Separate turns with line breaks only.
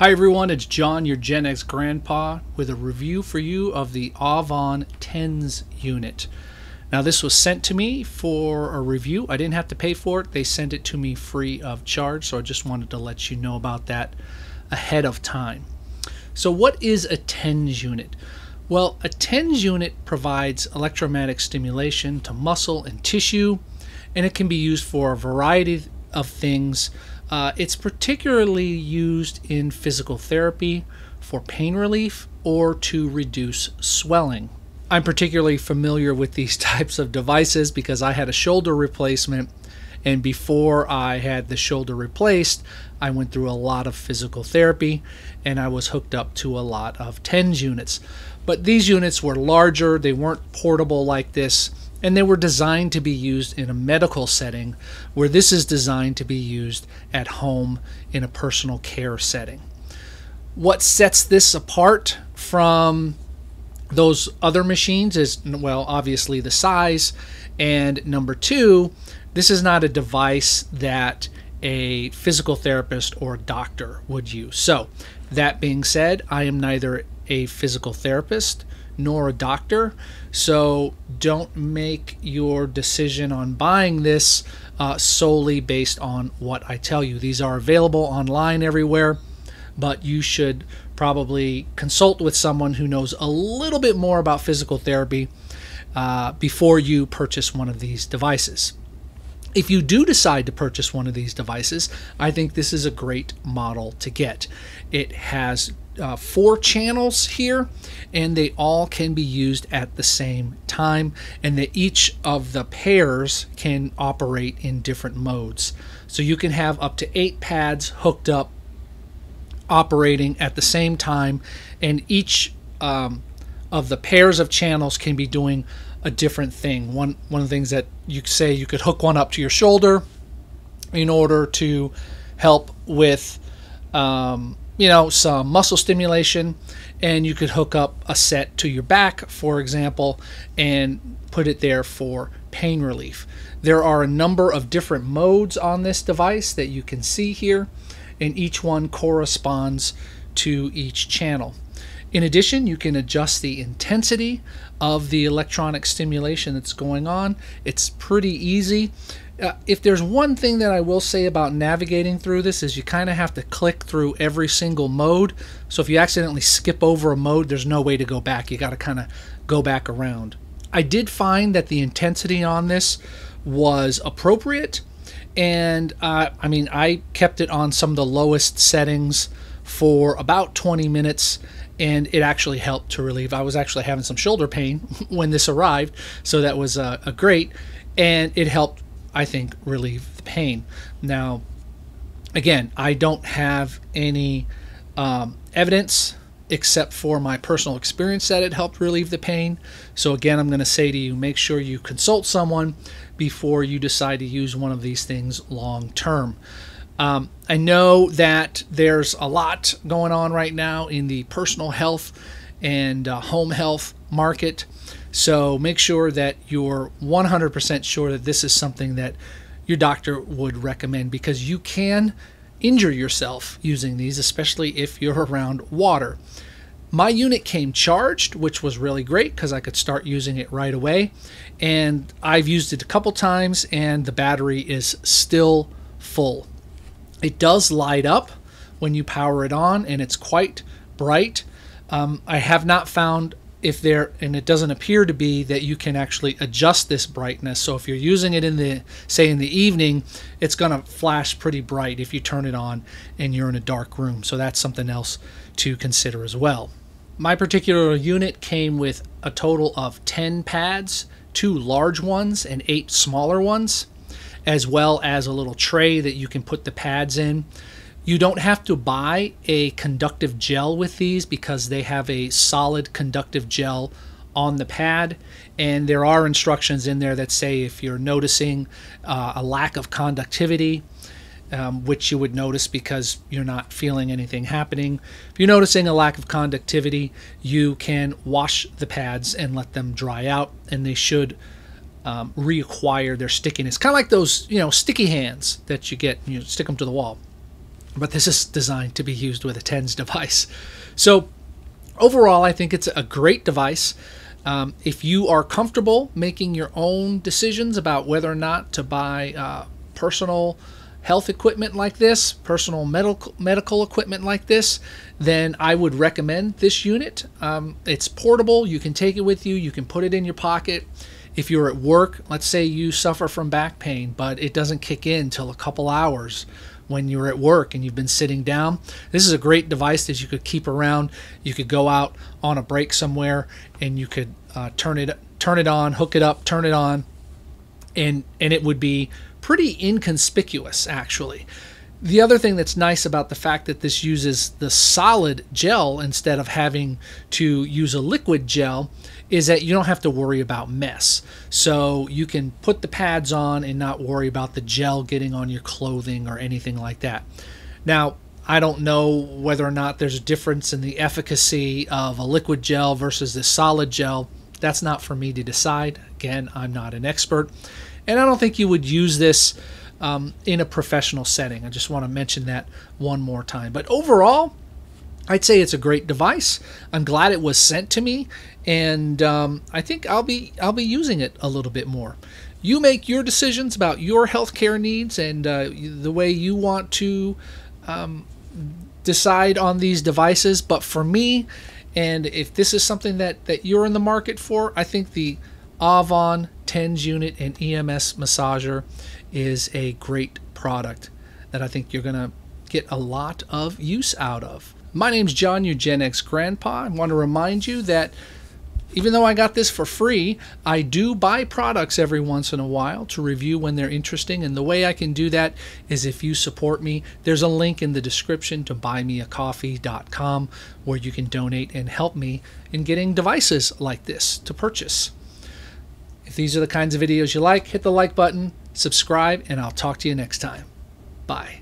Hi everyone, it's John, your Gen X grandpa, with a review for you of the Auvon TENS unit. Now this was sent to me for a review. I didn't have to pay for it. They sent it to me free of charge, so I just wanted to let you know about that ahead of time. So what is a TENS unit? Well, a TENS unit provides electromagnetic stimulation to muscle and tissue, and it can be used for a variety of things uh, it's particularly used in physical therapy for pain relief or to reduce swelling. I'm particularly familiar with these types of devices because I had a shoulder replacement, and before I had the shoulder replaced, I went through a lot of physical therapy and I was hooked up to a lot of TENS units. But these units were larger, they weren't portable like this, and they were designed to be used in a medical setting where this is designed to be used at home in a personal care setting. What sets this apart from those other machines is, well, obviously the size, and number two, this is not a device that a physical therapist or doctor would use. So, that being said, I am neither a physical therapist nor a doctor. So don't make your decision on buying this uh, solely based on what I tell you. These are available online everywhere, but you should probably consult with someone who knows a little bit more about physical therapy uh, before you purchase one of these devices. If you do decide to purchase one of these devices, I think this is a great model to get. It has uh, four channels here, and they all can be used at the same time, and that each of the pairs can operate in different modes. So you can have up to eight pads hooked up, operating at the same time, and each um, of the pairs of channels can be doing a different thing. One one of the things that you say you could hook one up to your shoulder in order to help with um, you know, some muscle stimulation, and you could hook up a set to your back, for example, and put it there for pain relief. There are a number of different modes on this device that you can see here, and each one corresponds to each channel. In addition, you can adjust the intensity of the electronic stimulation that's going on. It's pretty easy. Uh, if there's one thing that I will say about navigating through this is you kind of have to click through every single mode. So if you accidentally skip over a mode, there's no way to go back. You got to kind of go back around. I did find that the intensity on this was appropriate. And uh, I mean, I kept it on some of the lowest settings for about 20 minutes and it actually helped to relieve. I was actually having some shoulder pain when this arrived, so that was uh, a great, and it helped, I think, relieve the pain. Now, again, I don't have any um, evidence except for my personal experience that it helped relieve the pain. So again, I'm going to say to you, make sure you consult someone before you decide to use one of these things long term. Um, I know that there's a lot going on right now in the personal health and uh, home health market. So make sure that you're 100% sure that this is something that your doctor would recommend because you can injure yourself using these, especially if you're around water. My unit came charged, which was really great because I could start using it right away. And I've used it a couple times, and the battery is still full. It does light up when you power it on, and it's quite bright. Um, I have not found if there, and it doesn't appear to be that you can actually adjust this brightness. So if you're using it in the, say in the evening, it's going to flash pretty bright if you turn it on and you're in a dark room. So that's something else to consider as well. My particular unit came with a total of 10 pads, two large ones and eight smaller ones as well as a little tray that you can put the pads in. You don't have to buy a conductive gel with these because they have a solid conductive gel on the pad and there are instructions in there that say if you're noticing uh, a lack of conductivity um, which you would notice because you're not feeling anything happening. If you're noticing a lack of conductivity, you can wash the pads and let them dry out, and they should um, reacquire their stickiness. Kind of like those, you know, sticky hands that you get, you stick them to the wall. but this is designed to be used with a TENS device. So overall, I think it's a great device. Um, if you are comfortable making your own decisions about whether or not to buy uh, personal health equipment like this, personal medical medical equipment like this, then I would recommend this unit. Um, it's portable. You can take it with you. You can put it in your pocket. If you're at work, let's say you suffer from back pain, but it doesn't kick in till a couple hours when you're at work and you've been sitting down. This is a great device that you could keep around. You could go out on a break somewhere and you could uh, turn it turn it on, hook it up, turn it on, and and it would be pretty inconspicuous actually. The other thing that's nice about the fact that this uses the solid gel instead of having to use a liquid gel is that you don't have to worry about mess. So you can put the pads on and not worry about the gel getting on your clothing or anything like that. Now, I don't know whether or not there's a difference in the efficacy of a liquid gel versus the solid gel. That's not for me to decide. Again, I'm not an expert. And I don't think you would use this um, in a professional setting. I just want to mention that one more time. But overall, I'd say it's a great device. I'm glad it was sent to me, and um, I think I'll be I'll be using it a little bit more. You make your decisions about your healthcare needs and uh, the way you want to um, decide on these devices. But for me, and if this is something that that you're in the market for, I think the Auvon TENS unit and EMS massager is a great product that I think you're going to get a lot of use out of. My name's John, X grandpa. I want to remind you that even though I got this for free, I do buy products every once in a while to review when they're interesting. And the way I can do that is if you support me, there's a link in the description to buymeacoffee.com where you can donate and help me in getting devices like this to purchase. If these are the kinds of videos you like, hit the like button, subscribe, and I'll talk to you next time. Bye.